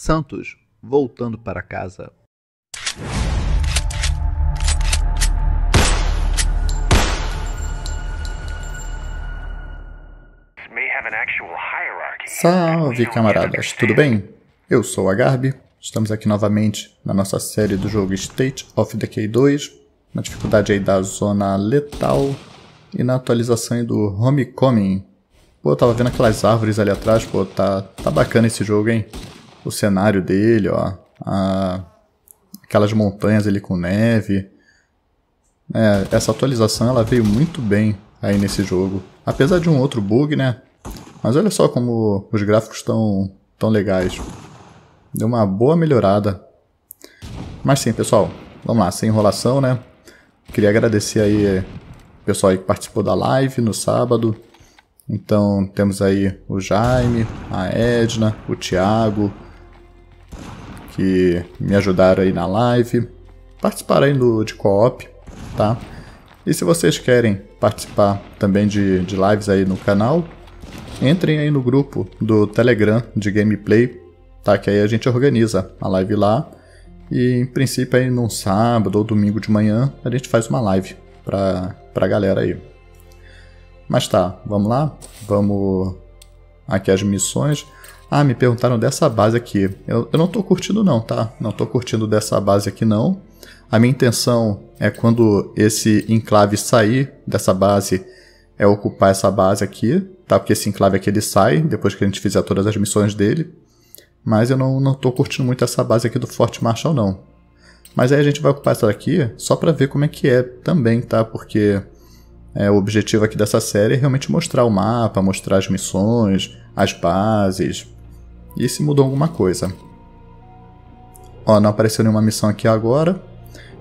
Santos voltando para casa. Salve camaradas, tudo bem? Eu sou a Garbi, estamos aqui novamente na nossa série do jogo State of Decay 2, na dificuldade aí da zona letal e na atualização do Homecoming. Pô, eu tava vendo aquelas árvores ali atrás, pô, tá, tá bacana esse jogo, hein? O cenário dele, ó, a, aquelas montanhas ali com neve. É, essa atualização ela veio muito bem aí nesse jogo. Apesar de um outro bug, né? Mas olha só como os gráficos estão tão legais. Deu uma boa melhorada. Mas sim, pessoal, vamos lá, sem enrolação, né? Queria agradecer aí o pessoal aí que participou da live no sábado. Então temos aí o Jaime, a Edna, o Thiago, que me ajudaram aí na live. Participaram aí do, de co-op, tá? E se vocês querem participar também de, de lives aí no canal, entrem aí no grupo do Telegram de gameplay, tá? Que aí a gente organiza a live lá. E em princípio aí num sábado ou domingo de manhã a gente faz uma live pra, pra galera aí. Mas tá, vamos lá? Vamos aqui as missões. Ah, me perguntaram dessa base aqui. Eu, eu não tô curtindo não, tá? Não tô curtindo dessa base aqui não. A minha intenção é quando esse enclave sair dessa base, é ocupar essa base aqui, tá? Porque esse enclave aqui ele sai depois que a gente fizer todas as missões dele. Mas eu não, não tô curtindo muito essa base aqui do Forte Marshall não. Mas aí a gente vai ocupar essa daqui só para ver como é que é também, tá? Porque é, o objetivo aqui dessa série é realmente mostrar o mapa, mostrar as missões, as bases. E se mudou alguma coisa. Ó, não apareceu nenhuma missão aqui agora.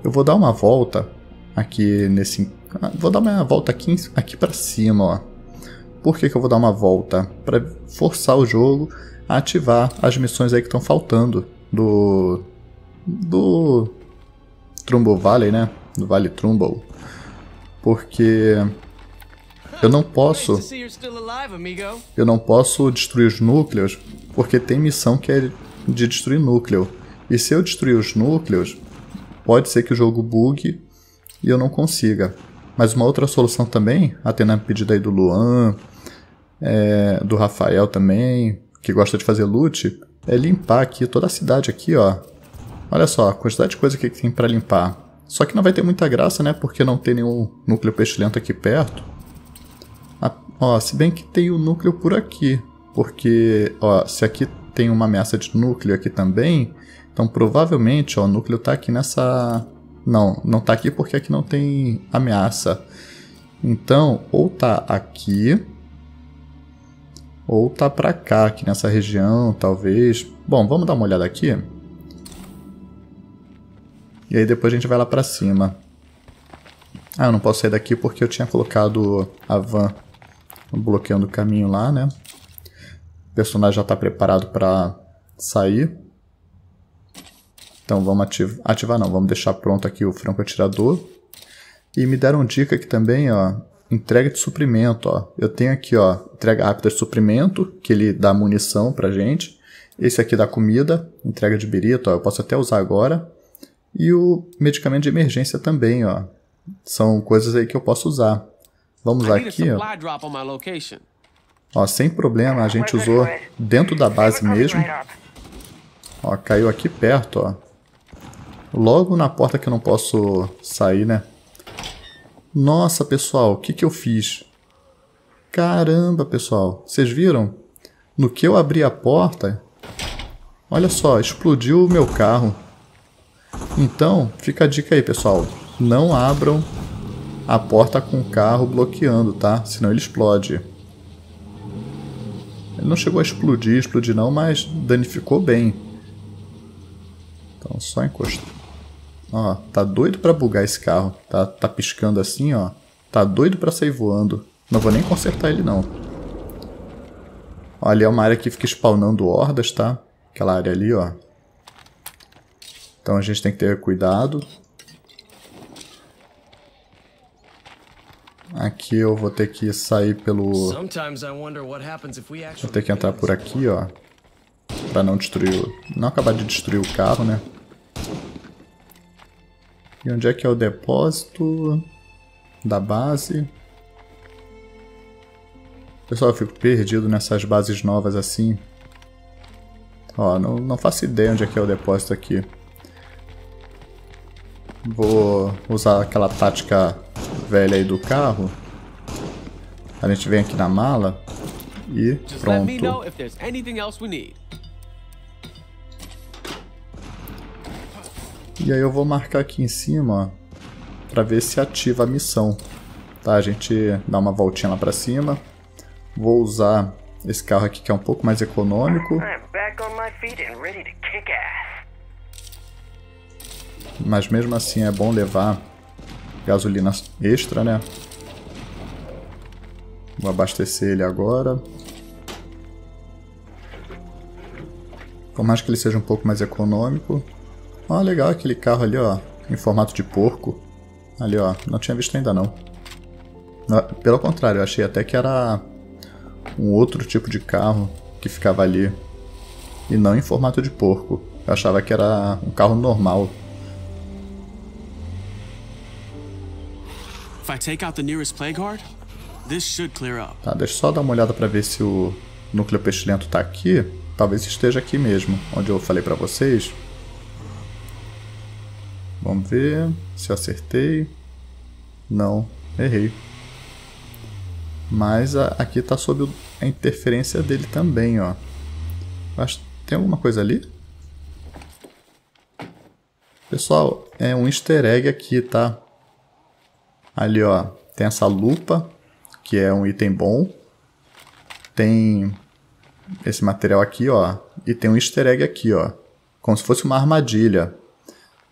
Eu vou dar uma volta aqui nesse Vou dar uma volta aqui, aqui para cima, ó. Por que, que eu vou dar uma volta? Para forçar o jogo a ativar as missões aí que estão faltando do do Trumbull Valley, né? Do Vale Trumbull. Porque eu não posso eu não posso destruir os núcleos porque tem missão que é de destruir núcleo. E se eu destruir os núcleos, pode ser que o jogo bugue e eu não consiga. Mas uma outra solução também, até na pedida aí do Luan, é, do Rafael também, que gosta de fazer loot, é limpar aqui toda a cidade aqui, ó. Olha só, a quantidade de coisa que tem para limpar. Só que não vai ter muita graça, né? Porque não tem nenhum núcleo pestilento aqui perto. Ah, ó, se bem que tem o um núcleo por aqui. Porque, ó, se aqui tem uma ameaça de núcleo aqui também, então provavelmente, ó, o núcleo tá aqui nessa não, não tá aqui porque aqui não tem ameaça. Então, ou tá aqui, ou tá pra cá, aqui nessa região, talvez. Bom, vamos dar uma olhada aqui. E aí depois a gente vai lá pra cima. Ah, eu não posso sair daqui porque eu tinha colocado a van bloqueando o caminho lá, né? O personagem já tá preparado pra sair. Então vamos ativar, ativar não, vamos deixar pronto aqui o franco atirador. E me deram dica aqui também, ó, entrega de suprimento, ó. Eu tenho aqui, ó, entrega rápida de suprimento, que ele dá munição pra gente. Esse aqui dá comida, entrega de birito, ó, eu posso até usar agora. E o medicamento de emergência também, ó. São coisas aí que eu posso usar. Vamos usar aqui, ó. Ó, sem problema, a gente usou dentro da base mesmo. Ó, caiu aqui perto, ó. Logo na porta que eu não posso sair, né? Nossa, pessoal, o que, que eu fiz? Caramba, pessoal. Vocês viram? No que eu abri a porta, olha só, explodiu o meu carro. Então, fica a dica aí, pessoal. Não abram a porta com o carro bloqueando, tá? Senão ele explode. Ele não chegou a explodir, explodir não, mas danificou bem. Então, só encostar. Ó, tá doido pra bugar esse carro. Tá, tá piscando assim, ó. Tá doido pra sair voando. Não vou nem consertar ele, não. Ó, ali é uma área que fica spawnando hordas, tá? Aquela área ali, ó. Então a gente tem que ter cuidado. Aqui eu vou ter que sair pelo... Vou ter que entrar por aqui, ó. Pra não destruir, não acabar de destruir o carro, né? E onde é que é o depósito da base? Pessoal, eu fico perdido nessas bases novas assim. Ó, não, não faço ideia onde é que é o depósito aqui. Vou usar aquela tática velha aí do carro. A gente vem aqui na mala e pronto. E aí eu vou marcar aqui em cima, ó, pra ver se ativa a missão. Tá, a gente dá uma voltinha lá pra cima. Vou usar esse carro aqui que é um pouco mais econômico. Mas mesmo assim é bom levar gasolina extra, né? Vou abastecer ele agora. Por mais que ele seja um pouco mais econômico. Ó, legal aquele carro ali, ó. Em formato de porco. Ali, ó. Não tinha visto ainda não. Pelo contrário, eu achei até que era um outro tipo de carro que ficava ali. E não em formato de porco. Eu achava que era um carro normal. Tá, deixa eu só dar uma olhada para ver se o núcleo pestilento tá aqui. Talvez esteja aqui mesmo, onde eu falei para vocês. Vamos ver se eu acertei. Não, errei. Mas a, aqui está sob a interferência dele também, ó. Acho tem alguma coisa ali? Pessoal, é um easter egg aqui, tá? Ali, ó, tem essa lupa, que é um item bom. Tem esse material aqui, ó, e tem um easter egg aqui, ó, como se fosse uma armadilha.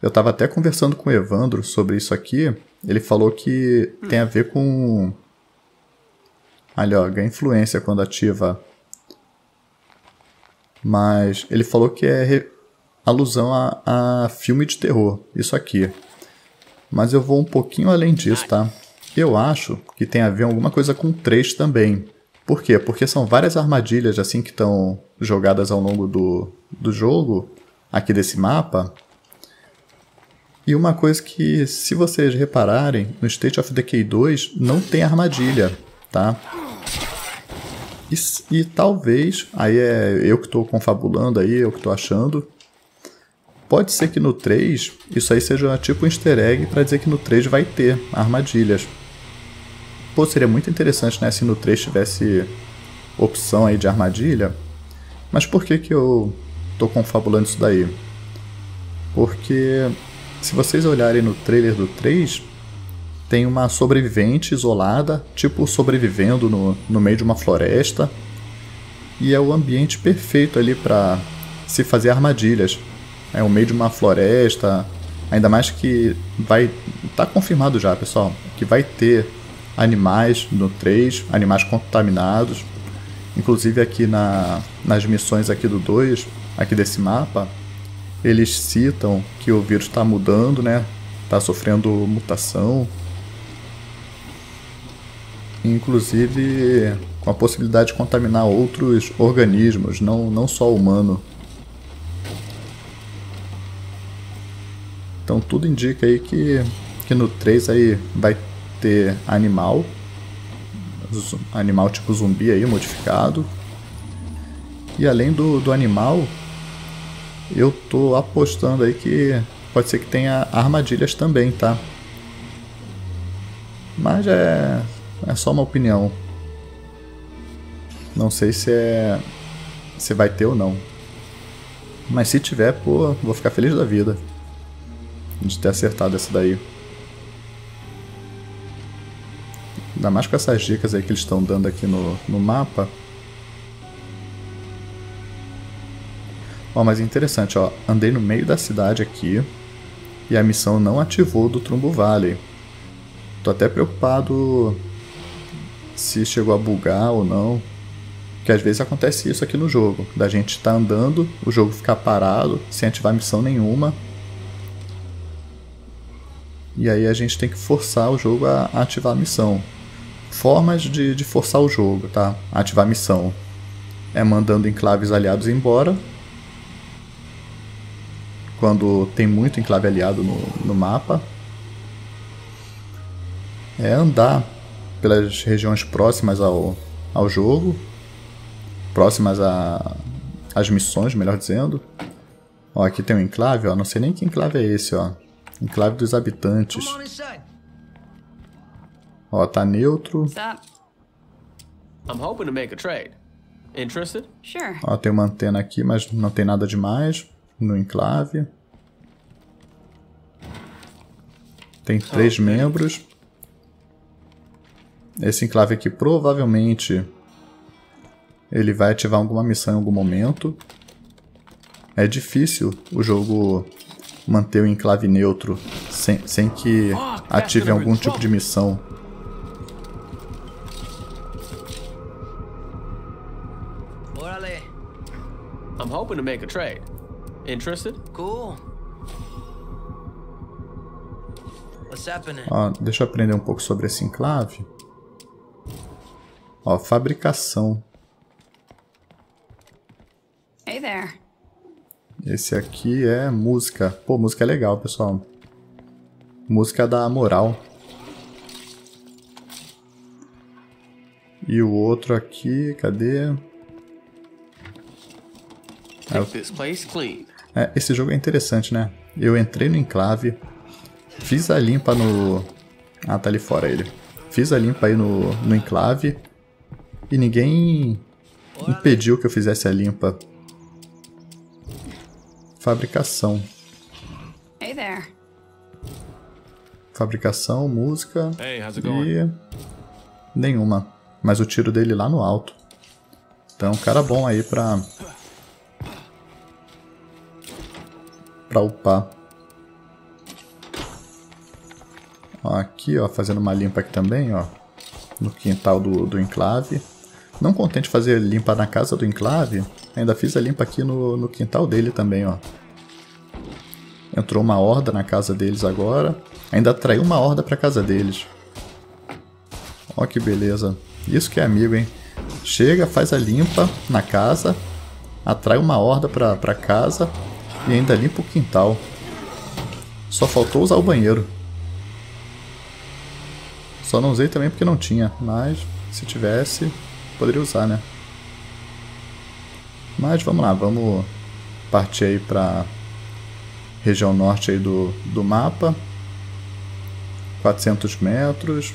Eu estava até conversando com o Evandro sobre isso aqui. Ele falou que tem a ver com Ali, ó, ganha influência quando ativa. Mas ele falou que é alusão a, a filme de terror, isso aqui. Mas eu vou um pouquinho além disso, tá? Eu acho que tem a ver alguma coisa com 3 também. Por quê? Porque são várias armadilhas assim que estão jogadas ao longo do, do jogo, aqui desse mapa. E uma coisa que, se vocês repararem, no State of Decay 2 não tem armadilha, tá? E, e talvez, aí é eu que estou confabulando aí, eu que estou achando. Pode ser que no 3 isso aí seja tipo um easter egg para dizer que no 3 vai ter armadilhas. Pô, seria muito interessante né, se no 3 tivesse opção aí de armadilha. Mas por que, que eu estou confabulando isso daí? Porque se vocês olharem no trailer do 3, tem uma sobrevivente isolada, tipo sobrevivendo no, no meio de uma floresta. E é o ambiente perfeito ali para se fazer armadilhas. É o meio de uma floresta, ainda mais que vai. Tá confirmado já, pessoal, que vai ter animais no 3, animais contaminados. Inclusive aqui na, nas missões aqui do 2, aqui desse mapa, eles citam que o vírus está mudando, né? Está sofrendo mutação inclusive com a possibilidade de contaminar outros organismos, não, não só humano. Então tudo indica aí que, que no 3 aí vai ter animal, animal tipo zumbi aí modificado. E além do, do animal, eu tô apostando aí que pode ser que tenha armadilhas também, tá? Mas é é só uma opinião. Não sei se é. se vai ter ou não. Mas se tiver, pô, vou ficar feliz da vida. De ter acertado essa daí. Ainda mais com essas dicas aí que eles estão dando aqui no, no mapa. Ó, mas interessante, ó. Andei no meio da cidade aqui. E a missão não ativou do Trumbo Valley. Tô até preocupado se chegou a bugar ou não. Que às vezes acontece isso aqui no jogo, da gente estar tá andando, o jogo ficar parado, sem ativar missão nenhuma. E aí a gente tem que forçar o jogo a, ativar a missão. Formas de, de forçar o jogo, tá? A ativar a missão. É mandando enclaves aliados embora quando tem muito enclave aliado no, no mapa é andar pelas regiões próximas ao, ao jogo, próximas às missões, melhor dizendo. Ó, aqui tem um enclave, ó, não sei nem que enclave é esse, ó. Enclave dos habitantes. Ó, tá neutro. I'm hoping to make a trade. Interested? Sure. Ó, tem uma antena aqui, mas não tem nada demais no enclave. Tem três membros. Esse enclave aqui provavelmente ele vai ativar alguma missão em algum momento. É difícil o jogo manter o enclave neutro sem, sem que ative algum tipo de missão. I'm hoping to make a trade. Interested? Cool. What's happening? Ó, deixa eu aprender um pouco sobre esse enclave. Ó, fabricação. Hey there. Esse aqui é música. Pô, música é legal, pessoal. Música da moral. E o outro aqui, cadê? É, é, esse jogo é interessante, né? Eu entrei no enclave, fiz a limpa no... Ah, tá ali fora ele. Fiz a limpa aí no, no enclave e ninguém impediu que eu fizesse a limpa. Fabricação. Hey there. Fabricação, música hey, e nenhuma. Mas o tiro dele lá no alto. Então, cara bom aí pra pra upar. Ó, aqui, ó, fazendo uma limpa aqui também, ó, no quintal do, do enclave. Não contente fazer limpa na casa do enclave, ainda fiz a limpa aqui no, no quintal dele também, ó. Entrou uma horda na casa deles agora. Ainda atraiu uma horda pra casa deles. Ó que beleza. Isso que é amigo, hein? Chega, faz a limpa na casa, atrai uma horda pra, pra casa e ainda limpa o quintal. Só faltou usar o banheiro. Só não usei também porque não tinha, mas se tivesse, poderia usar, né? Mas vamos lá, vamos partir aí para região norte aí do, do mapa. 400 metros.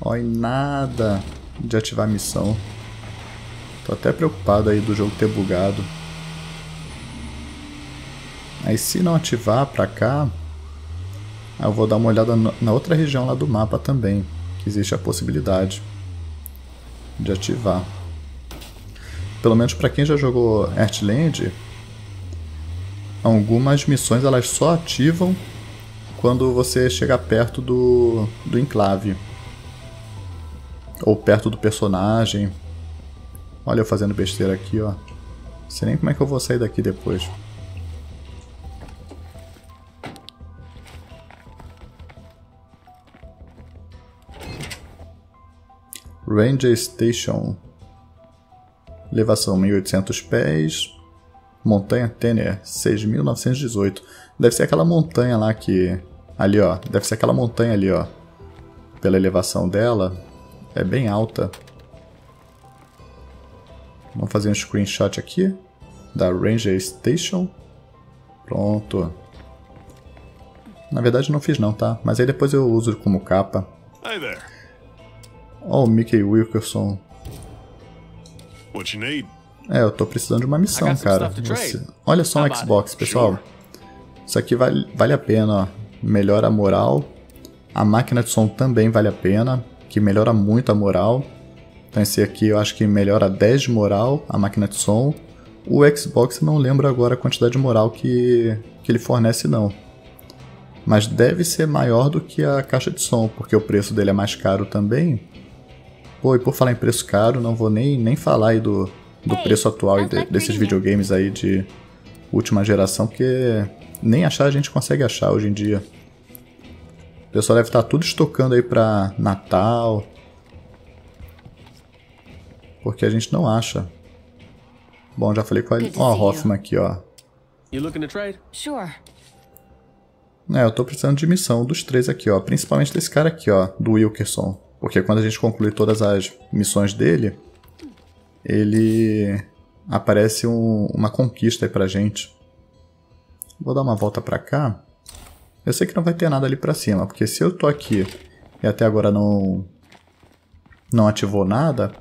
Olha, nada de ativar missão. Tô até preocupado aí do jogo ter bugado. Aí se não ativar pra cá, eu vou dar uma olhada na outra região lá do mapa também existe a possibilidade de ativar. Pelo menos para quem já jogou Earthland, algumas missões elas só ativam quando você chega perto do, do enclave. Ou perto do personagem. Olha eu fazendo besteira aqui, ó. Não sei nem como é que eu vou sair daqui depois. Ranger Station. Elevação 1800 pés. Montanha Tenner 6918. Deve ser aquela montanha lá que. Ali ó. Deve ser aquela montanha ali ó. Pela elevação dela. É bem alta. Vamos fazer um screenshot aqui. Da Ranger Station. Pronto. Na verdade não fiz não, tá? Mas aí depois eu uso como capa. Oh, o Mickey Wilkerson. What you need? É, eu tô precisando de uma missão, cara. Você... Olha só um Xbox, pessoal. Isso aqui vale, vale a pena, ó. Melhora a moral. A máquina de som também vale a pena, que melhora muito a moral. Então esse aqui eu acho que melhora 10 de moral, a máquina de som. O Xbox não lembro agora a quantidade de moral que, que ele fornece não. Mas deve ser maior do que a caixa de som, porque o preço dele é mais caro também. Pô, e por falar em preço caro, não vou nem, nem falar aí do, do preço atual de, desses videogames aí de última geração, porque nem achar a gente consegue achar hoje em dia. O pessoal deve estar tudo estocando aí pra Natal. Porque a gente não acha. Bom, já falei com a, ó. Hoffman aqui, ó. Sure. É, eu tô precisando de missão dos três aqui, ó. Principalmente desse cara aqui, ó, do Wilkerson. Porque quando a gente concluir todas as missões dele, ele aparece um- uma conquista aí pra gente. Vou dar uma volta pra cá. Eu sei que não vai ter nada ali pra cima, porque se eu tô aqui e até agora não não ativou nada,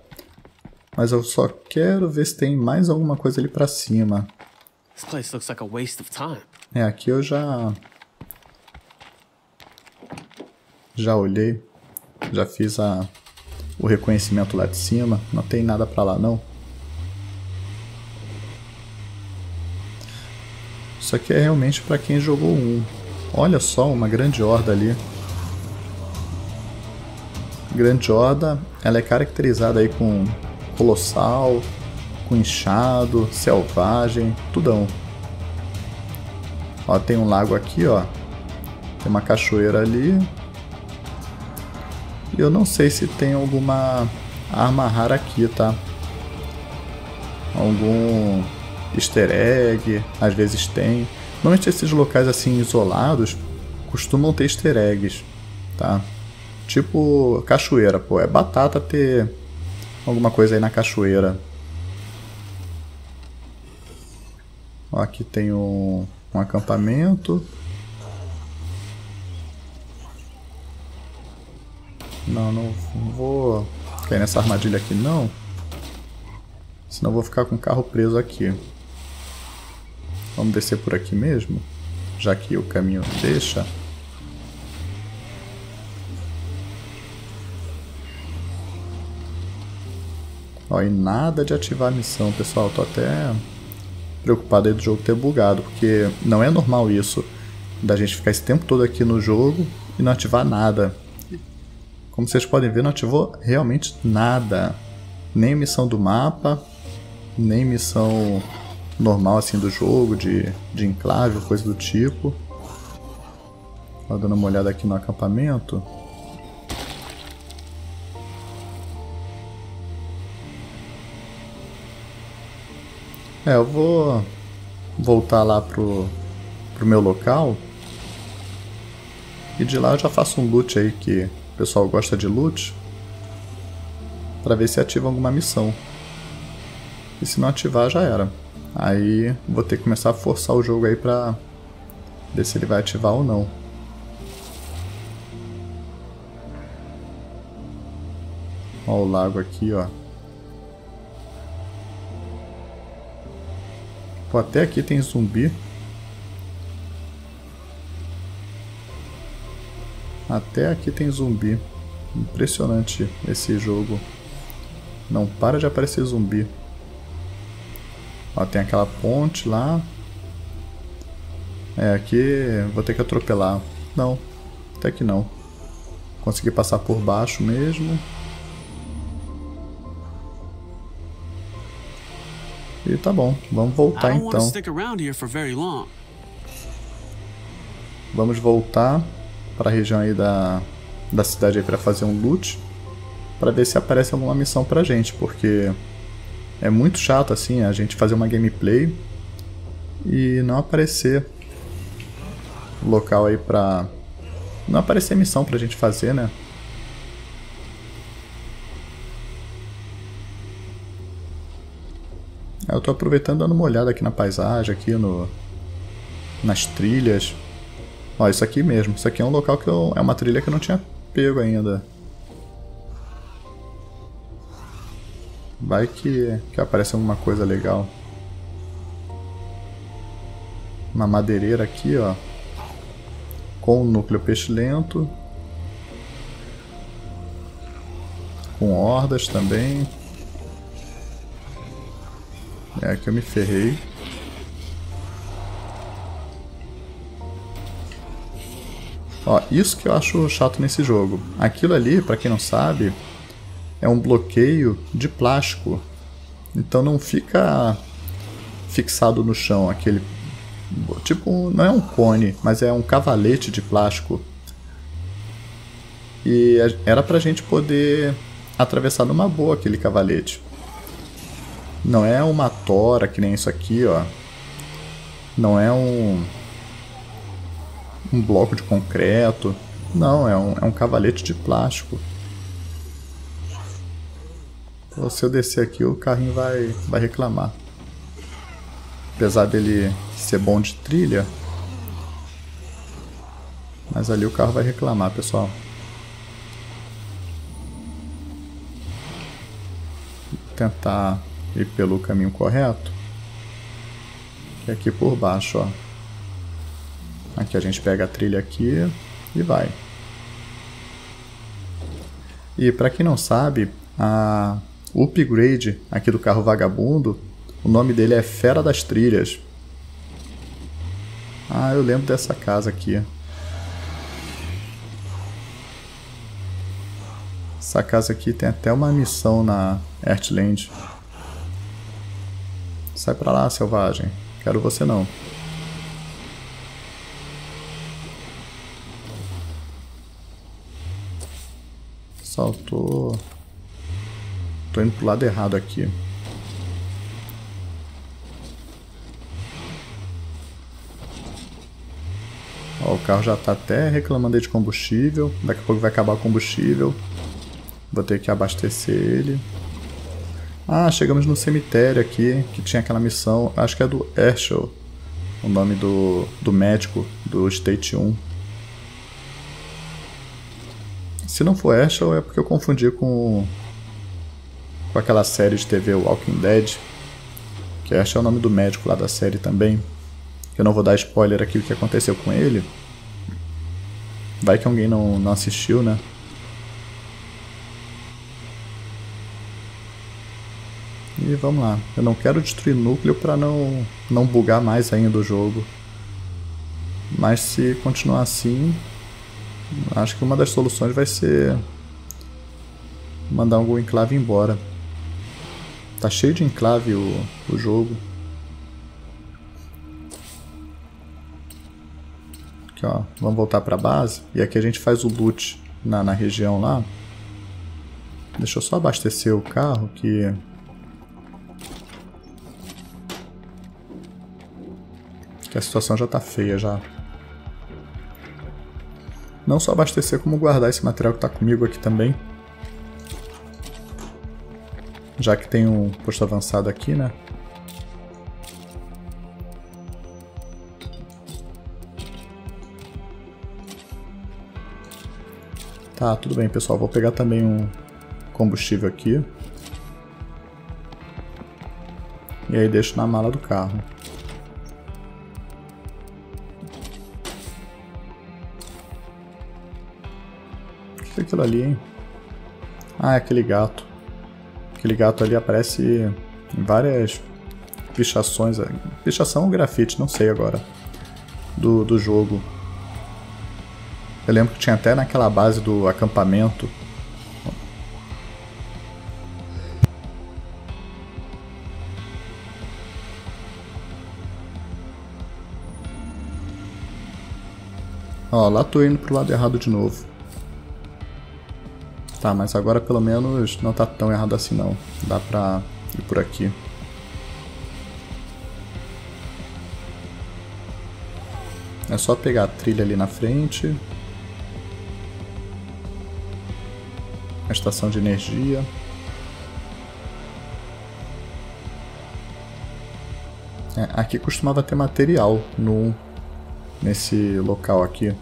mas eu só quero ver se tem mais alguma coisa ali pra cima. This place looks like a waste of time. É, aqui eu já. Já olhei. Já fiz a... o reconhecimento lá de cima. Não tem nada pra lá não. Isso aqui é realmente pra quem jogou um. Olha só, uma grande horda ali. Grande horda, ela é caracterizada aí com colossal, com inchado, selvagem, tudão. Ó, tem um lago aqui, ó. Tem uma cachoeira ali. Eu não sei se tem alguma arma rara aqui, tá? Algum easter egg, às vezes tem. Normalmente esses locais assim isolados costumam ter easter eggs, tá? Tipo cachoeira, pô, é batata ter alguma coisa aí na cachoeira. Ó, aqui tem um, um acampamento. Não, não vou cair nessa armadilha aqui não. Senão vou ficar com o carro preso aqui. Vamos descer por aqui mesmo? Já que o caminho deixa. Ó, e nada de ativar a missão, pessoal. Tô até preocupado aí do jogo ter bugado, porque não é normal isso, da gente ficar esse tempo todo aqui no jogo e não ativar nada. Como vocês podem ver, não ativou realmente nada. Nem missão do mapa, nem missão normal assim do jogo, de, de enclave, coisa do tipo. Ó, dando uma olhada aqui no acampamento. É, eu vou voltar lá pro, pro meu local. E de lá eu já faço um loot aí que o pessoal gosta de loot. Pra ver se ativa alguma missão. E se não ativar já era. Aí vou ter que começar a forçar o jogo aí pra ver se ele vai ativar ou não. Ó o lago aqui, ó. Pô, até aqui tem zumbi. Até aqui tem zumbi. Impressionante esse jogo. Não para de aparecer zumbi. Ó, tem aquela ponte lá. É, aqui vou ter que atropelar. Não, até que não. Consegui passar por baixo mesmo. E tá bom, vamos voltar então. Vamos voltar para a região aí da, da cidade para fazer um loot. Para ver se aparece alguma missão pra gente, porque é muito chato assim a gente fazer uma gameplay e não aparecer local aí pra. Não aparecer missão pra gente fazer, né? Eu tô aproveitando dando uma olhada aqui na paisagem, aqui no nas trilhas. Ó, isso aqui mesmo. Isso aqui é um local que eu, é uma trilha que eu não tinha pego ainda. Vai que, que aparece alguma coisa legal. Uma madeireira aqui, ó. Com o núcleo pestilento. Com hordas também. É, aqui eu me ferrei. Ó, isso que eu acho chato nesse jogo. Aquilo ali, pra quem não sabe, é um bloqueio de plástico. Então não fica fixado no chão aquele tipo, não é um cone, mas é um cavalete de plástico. E era pra gente poder atravessar numa boa aquele cavalete. Não é uma tora que nem isso aqui, ó. Não é um um bloco de concreto. Não, é um, é um cavalete de plástico. Então, se eu descer aqui, o carrinho vai, vai reclamar. Apesar dele ser bom de trilha. Mas ali o carro vai reclamar, pessoal. Vou tentar ir pelo caminho correto. É aqui por baixo, ó. Aqui a gente pega a trilha aqui e vai. E para quem não sabe, a upgrade aqui do carro vagabundo, o nome dele é Fera das Trilhas. Ah, eu lembro dessa casa aqui. Essa casa aqui tem até uma missão na Earthland. Sai pra lá, selvagem. Quero você não. Saltou. Tô indo pro lado errado aqui. Ó, o carro já tá até reclamando de combustível. Daqui a pouco vai acabar o combustível. Vou ter que abastecer ele. Ah, chegamos no cemitério aqui, que tinha aquela missão. Acho que é do Herschel. O nome do, do médico do State 1. Se não for Herschel, é porque eu confundi com, com aquela série de TV Walking Dead. Que Herschel é o nome do médico lá da série também. Eu não vou dar spoiler aqui do que aconteceu com ele. Vai que alguém não, não assistiu, né? E vamos lá. Eu não quero destruir núcleo para não, não bugar mais ainda o jogo. Mas se continuar assim, Acho que uma das soluções vai ser mandar algum enclave embora. Tá cheio de enclave o, o jogo. Aqui ó, vamos voltar para a base e aqui a gente faz o loot na, na região lá. Deixa eu só abastecer o carro que que a situação já tá feia já. Não só abastecer, como guardar esse material que está comigo aqui também. Já que tem um posto avançado aqui, né? Tá, tudo bem, pessoal. Vou pegar também um combustível aqui. E aí deixo na mala do carro. Ali, hein? Ah, é aquele gato. Aquele gato ali aparece em várias pichações. É, pichação ou grafite, não sei agora. Do, do jogo. Eu lembro que tinha até naquela base do acampamento. Ó, lá tô indo pro lado errado de novo. Tá, mas agora pelo menos não tá tão errado assim não. Dá pra ir por aqui. É só pegar a trilha ali na frente. A estação de energia. É, aqui costumava ter material no nesse local aqui.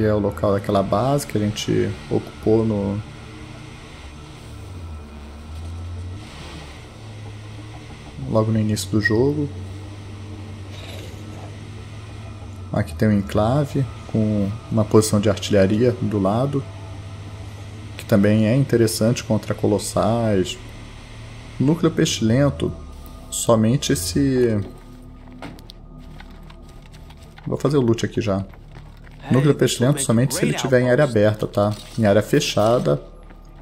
Aqui é o local daquela base que a gente ocupou no... Logo no início do jogo. Aqui tem um enclave com uma posição de artilharia do lado. Que também é interessante contra colossais. Núcleo pestilento. Somente esse... Vou fazer o loot aqui já. Núcleo pestilento somente se ele estiver em área aberta, tá? Em área fechada,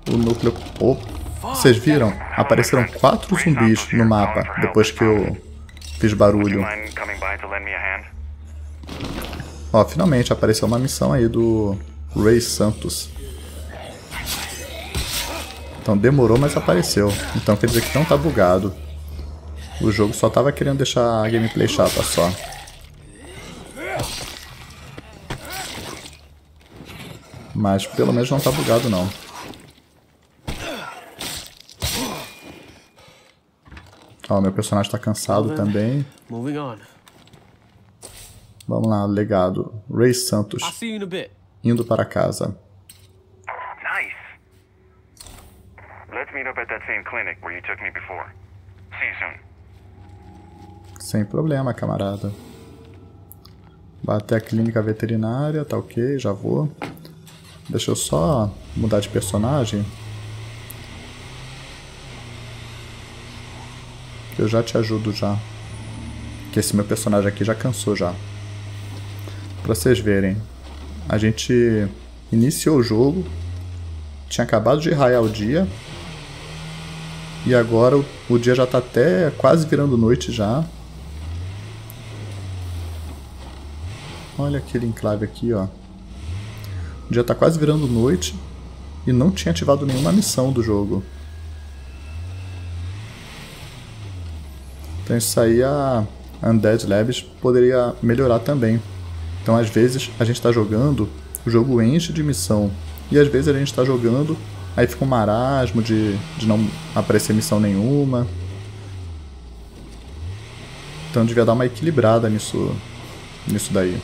o núcleo... Oh, vocês viram? Apareceram quatro zumbis no mapa depois que eu fiz barulho. Ó, finalmente apareceu uma missão aí do Ray Santos. Então demorou, mas apareceu. Então quer dizer que não tá bugado. O jogo só tava querendo deixar a gameplay chata só. Mas pelo menos não tá bugado não. Ó, meu personagem tá cansado também. Moving on. Vamos lá, legado. Ray Santos, I'll see you in a bit. indo para casa. Nice. Let's meet up at that same clinic where you took me before. See you soon. Sem problema, camarada. Vai até a clínica veterinária, tá ok, já vou. Deixa eu só mudar de personagem. Eu já te ajudo já. Que esse meu personagem aqui já cansou já. Pra vocês verem. A gente iniciou o jogo. Tinha acabado de raiar o dia. E agora o, o dia já tá até quase virando noite já. Olha aquele enclave aqui, ó. O dia tá quase virando noite e não tinha ativado nenhuma missão do jogo. Então isso aí a Undead Labs poderia melhorar também. Então às vezes a gente está jogando, o jogo enche de missão. E às vezes a gente está jogando, aí fica um marasmo de, de não aparecer missão nenhuma. Então devia dar uma equilibrada nisso, nisso daí.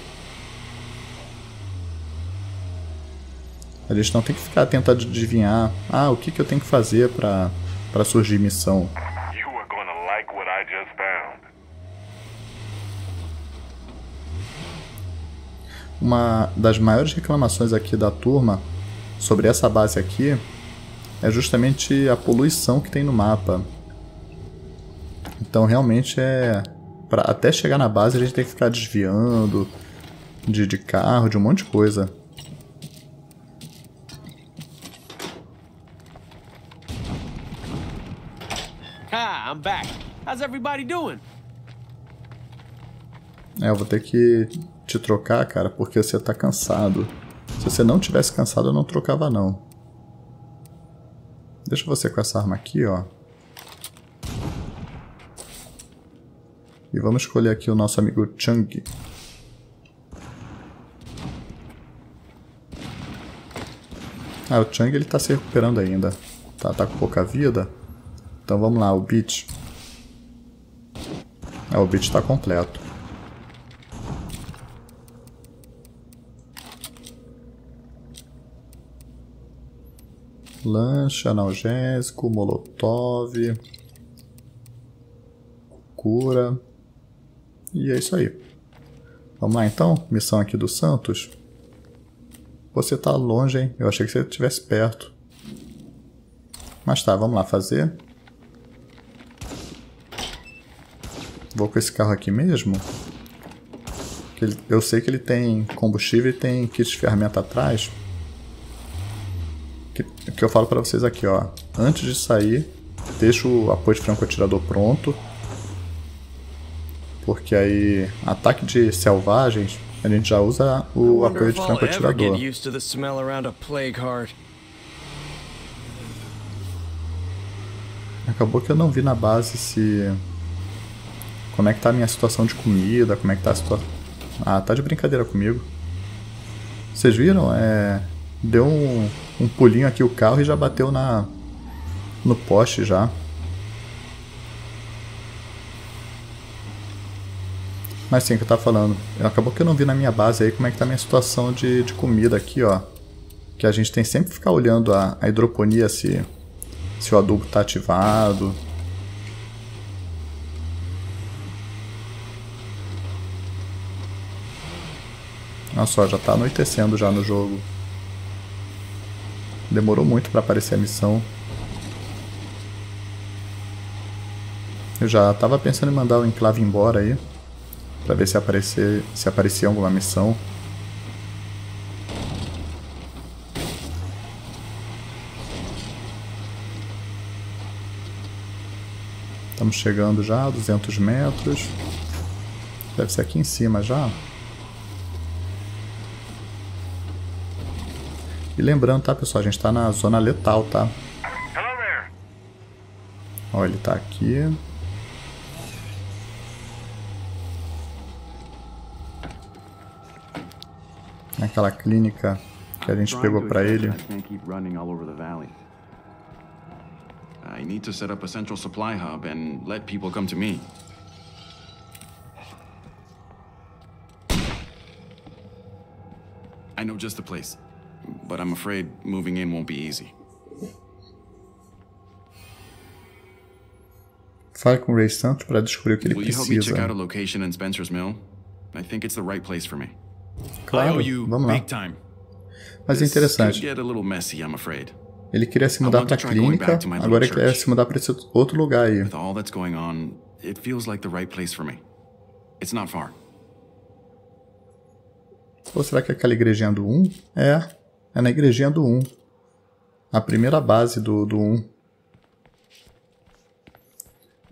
A gente não tem que ficar tentando adivinhar, ah, o que, que eu tenho que fazer para para surgir missão. Like. Uma das maiores reclamações aqui da turma sobre essa base aqui é justamente a poluição que tem no mapa. Então realmente é para até chegar na base a gente tem que ficar desviando de, de carro, de um monte de coisa. Hi, I'm back. How's everybody doing? É, eu vou ter que te trocar, cara, porque você tá cansado. Se você não tivesse cansado, eu não trocava não. Deixa você com essa arma aqui, ó. E vamos escolher aqui o nosso amigo Chang. Ah, o Chang ele tá se recuperando ainda. Tá, tá com pouca vida. Então vamos lá, o Beat. É, o Beat tá completo. Lanche, analgésico, molotov, cura. E é isso aí. Vamos lá então, missão aqui do Santos. Você tá longe, hein? Eu achei que você estivesse perto. Mas tá, vamos lá fazer. Vou com esse carro aqui mesmo. Ele- eu sei que ele tem combustível e tem kit de ferramenta atrás. Que, que eu falo pra vocês aqui, ó. Antes de sair, deixa o apoio de franco-atirador pronto. Porque aí, ataque de selvagens, a gente já usa o apoio de franco-atirador. Acabou que eu não vi na base se. Como é que tá a minha situação de comida, como é que tá a situação. Ah, tá de brincadeira comigo. Vocês viram? É. Deu um, um pulinho aqui o carro e já bateu na. no poste já. Mas sim, o que eu tava falando. Acabou que eu não vi na minha base aí como é que tá a minha situação de, de comida aqui, ó. Que a gente tem sempre que ficar olhando a, a hidroponia se se o adubo está ativado. Olha só, já está anoitecendo já no jogo. Demorou muito para aparecer a missão. Eu já estava pensando em mandar o enclave embora aí, para ver se aparecer, se aparecia alguma missão. Estamos chegando já, 200 metros. Deve ser aqui em cima já. E lembrando, tá, pessoal? A gente tá na zona letal, tá? Ó, ele tá aqui. Naquela clínica que a gente pegou pra ele. I need to set up a central supply hub and let people come to me. I know just the place, but I'm afraid moving in won't be easy. Fale com o Ray Santos pra descobrir o que ele Will you help me check out a precisa. location in Spencer's Mill? I think it's the right place for me. Claro, vamos lá. time. Mas é This could interessante. get a little messy, I'm afraid. Ele queria se mudar try going clínica, back to my little agora ele quer church. se mudar pra esse outro lugar aí. With all that's going on, it feels like the right place for me. It's not far. Ou será que é aquela igrejinha do 1? É, é na igrejinha do 1. A primeira base do, do 1.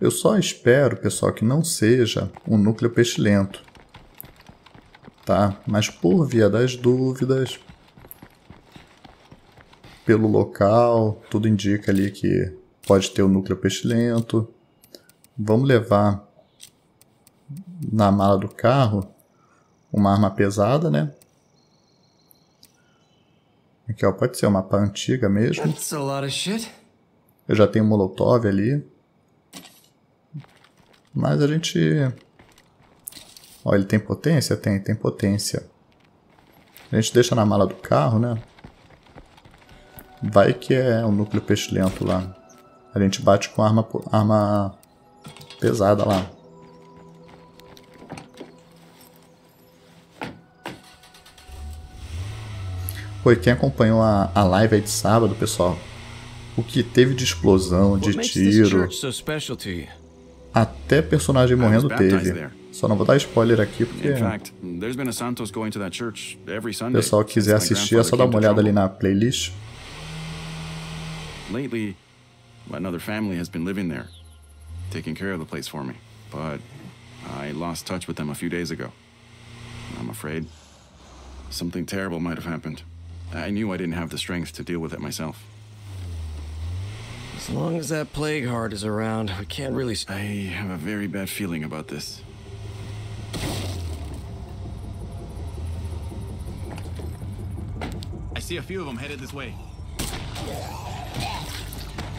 Eu só espero, pessoal, que não seja um núcleo pestilento. Tá? Mas por via das dúvidas, pelo local, tudo indica ali que pode ter o núcleo pestilento. Vamos levar na mala do carro uma arma pesada, né? Aqui, ó, pode ser uma pá antiga mesmo. Eu já tenho molotov ali. Mas a gente... Ó, ele tem potência? Tem, tem potência. A gente deixa na mala do carro, né? Vai que é um núcleo pestilento lá. A gente bate com arma, arma pesada lá. E quem acompanhou a, a live aí de sábado, pessoal, o que teve de explosão, de tiro, até personagem morrendo teve. Só não vou dar spoiler aqui porque every o pessoal quiser assistir é só dar uma olhada ali na playlist. Lately, another family has been living there, taking care of the place for me. But I lost touch with them a few days ago. I'm afraid something terrible might have happened. I knew I didn't have the strength to deal with it myself. As long as that plague heart is around, we can't really. s- I have a very bad feeling about this. I see a few of them headed this way.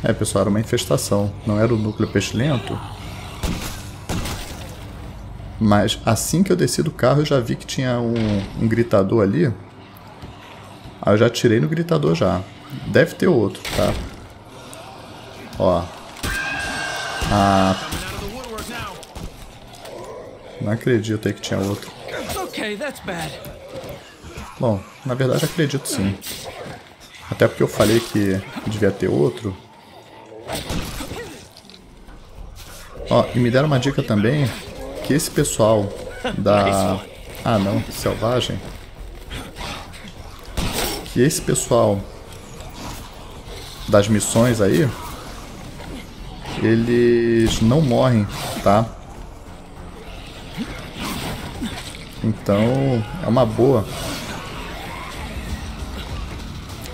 É, pessoal, era uma infestação. Não era o núcleo pestilento. Mas assim que eu desci do carro, eu já vi que tinha um, um gritador ali. Aí eu já tirei no gritador já. Deve ter outro, tá? Ó. Ah, não acredito aí que tinha outro. Bom, na verdade acredito sim. Até porque eu falei que devia ter outro. Ó, e me deram uma dica também que esse pessoal da. Ah não, selvagem. Que esse pessoal das missões aí. Eles não morrem, tá? Então é uma boa.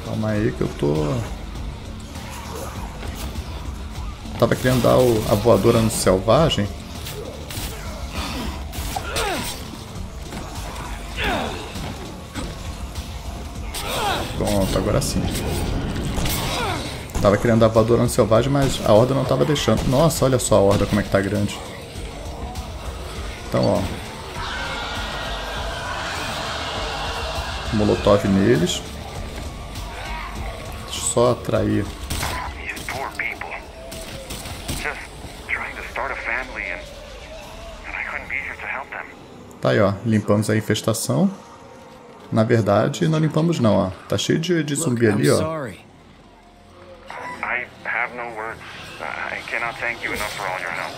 Calma aí que eu tô. Tava querendo dar o- a voadora no selvagem. Agora sim. Tava querendo dar voadora no selvagem, mas a horda não tava deixando. Nossa, olha só a horda como é que tá grande. Então, ó. Molotov neles. Deixa eu só atrair. Tá aí, ó. Limpamos a infestação. Na verdade, não limpamos não, ó. Tá cheio de, de zumbi ali, ó. sorry. I have no words. I I cannot thank you enough for all your help.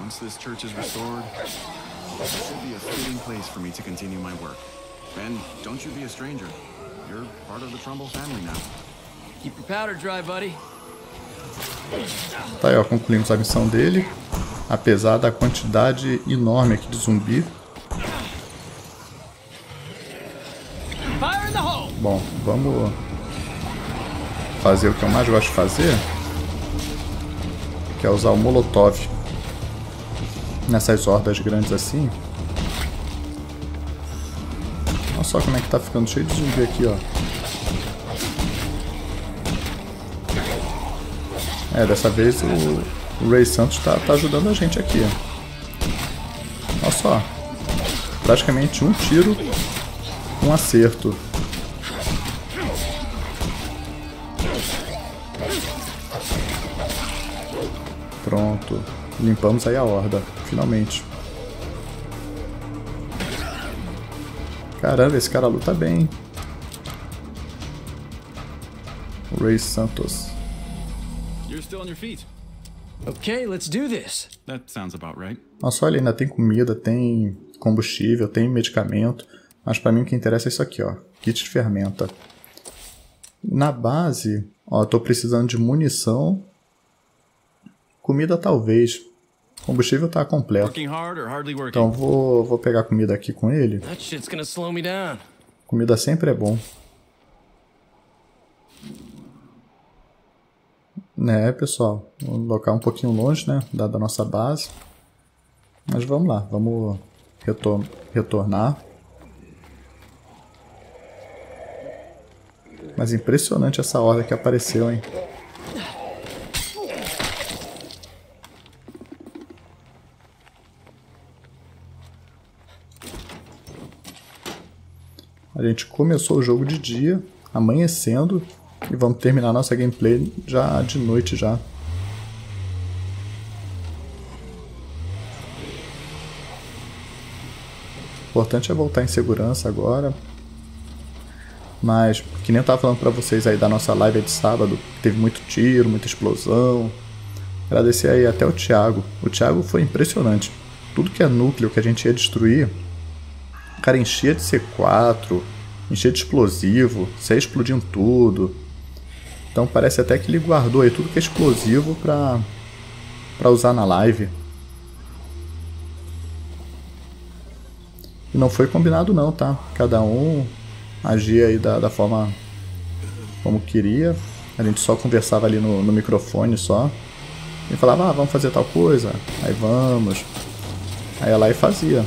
Once this church is restored, it should be a fitting place for me to continue my work. And don't you be a stranger. You're part of the Trumbull family now. Keep your powder dry, buddy. Tá aí, ó, concluímos a missão dele. Apesar da quantidade enorme aqui de zumbi. Fire in the hole! Bom, vamos fazer o que eu mais gosto de fazer. Que é usar o Molotov. Nessas hordas grandes assim. Olha só como é que tá ficando cheio de zumbi aqui, ó. É, dessa vez o, Ray Santos tá, tá ajudando a gente aqui. Olha só. Praticamente um tiro, um acerto. Limpamos aí a horda, finalmente. Caramba, esse cara luta bem. Ray Santos. You're still on your feet. Okay, let's do this. That sounds about right. Nossa, olha, ainda tem comida, tem combustível, tem medicamento. Mas pra mim o que interessa é isso aqui, ó. Kit de fermenta. Na base, ó, tô precisando de munição. Comida talvez. Combustível tá completo. Então vou, vou pegar comida aqui com ele. Comida sempre é bom. Né, pessoal? Um local um pouquinho longe, né? Da, da nossa base. Mas vamos lá, vamos retor retornar. Mas impressionante essa horda que apareceu, hein? A gente começou o jogo de dia, amanhecendo, e vamos terminar nossa gameplay já de noite já. O importante é voltar em segurança agora. Mas, que nem eu tava falando pra vocês aí da nossa live de sábado, teve muito tiro, muita explosão. Agradecer aí até o Thiago. O Thiago foi impressionante. Tudo que é núcleo que a gente ia destruir, o cara enchia de C4, enchia de explosivo, saia explodindo tudo. Então parece até que ele guardou aí tudo que é explosivo pra, pra usar na live. E não foi combinado não, tá? Cada um agia aí da, da forma como queria. A gente só conversava ali no, no microfone só. E falava, ah, vamos fazer tal coisa. Aí vamos. Aí ela e fazia.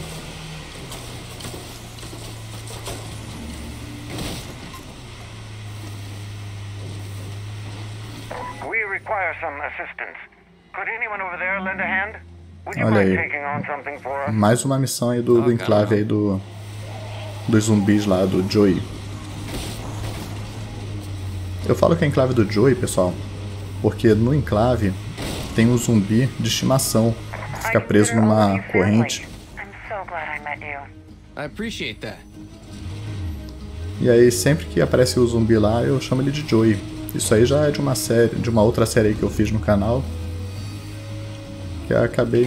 Olha aí. taking on something for us? Mais uma missão aí do, do enclave aí do. Dos zumbis lá, do Joey. Eu falo que é enclave do Joey, pessoal, porque no enclave tem um zumbi de estimação que fica preso numa corrente. I'm so glad I met you. I appreciate that. E aí sempre que aparece o zumbi lá, eu chamo ele de Joey. Isso aí já é de uma série, de uma outra série aí que eu fiz no canal. Que eu acabei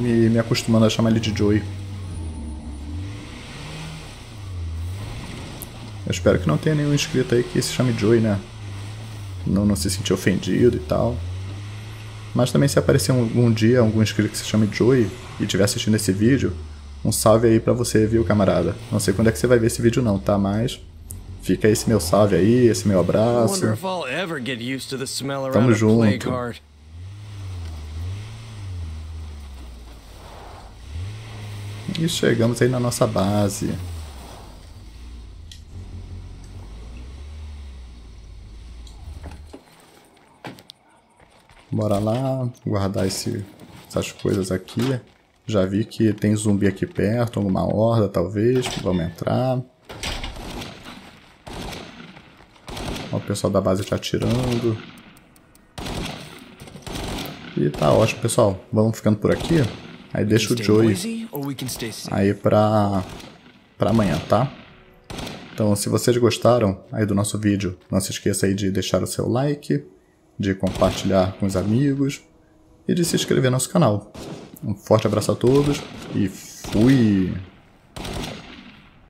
me, me, acostumando a chamar ele de Joey. Eu espero que não tenha nenhum inscrito aí que se chame Joey, né? Não, não se sentir ofendido e tal. Mas também se aparecer um- algum dia algum inscrito que se chame Joey e estiver assistindo esse vídeo, um salve aí pra você, viu, camarada? Não sei quando é que você vai ver esse vídeo não, tá? Mas fica esse meu salve aí, esse meu abraço. wonder if I'll ever get used to the smell Tamo around a plague junto. heart. E chegamos aí na nossa base. Bora lá, guardar esse, essas coisas aqui. Já vi que tem zumbi aqui perto, alguma horda talvez. Vamos entrar. Ó, o pessoal da base tá atirando. E tá ótimo, pessoal. Vamos ficando por aqui. Aí deixa o Joey aí pra, pra amanhã, tá? Então, se vocês gostaram aí do nosso vídeo, não se esqueça aí de deixar o seu like, de compartilhar com os amigos e de se inscrever no nosso canal. Um forte abraço a todos e fui!